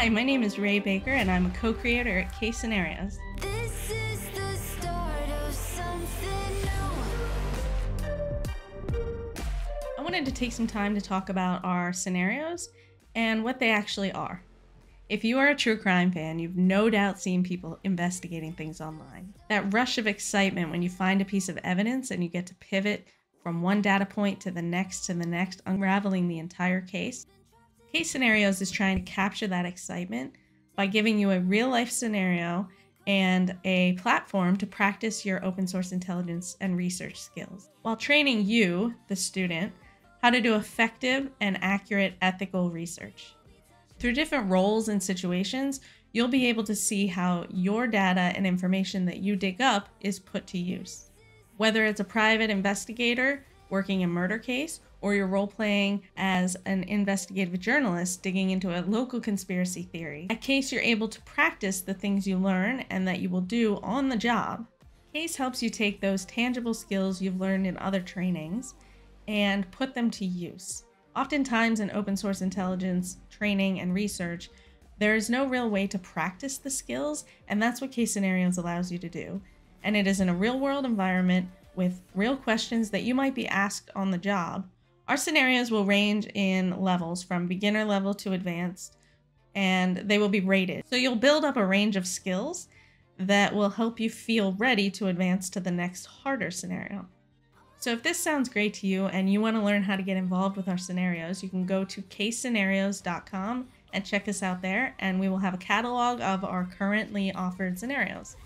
Hi, my name is Rae Baker, and I'm a co creator at Kase Scenarios. This is the start of something new. I wanted to take some time to talk about our scenarios and what they actually are. If you are a true crime fan, you've no doubt seen people investigating things online. That rush of excitement when you find a piece of evidence and you get to pivot from one data point to the next to the next, unraveling the entire case. Kase Scenarios is trying to capture that excitement by giving you a real life scenario and a platform to practice your open source intelligence and research skills while training you, the student, how to do effective and accurate ethical research. Through different roles and situations, you'll be able to see how your data and information that you dig up is put to use. Whether it's a private investigator working a murder case or you're role playing as an investigative journalist digging into a local conspiracy theory. At Kase, you're able to practice the things you learn and that you will do on the job. Kase helps you take those tangible skills you've learned in other trainings and put them to use. Oftentimes, in open source intelligence training and research, there is no real way to practice the skills, and that's what Kase Scenarios allows you to do. And it is in a real world environment with real questions that you might be asked on the job our scenarios will range in levels from beginner level to advanced, and they will be rated. So you'll build up a range of skills that will help you feel ready to advance to the next harder scenario. So if this sounds great to you and you want to learn how to get involved with our scenarios, you can go to kasescenarios.com and check us out there, and we will have a catalog of our currently offered scenarios.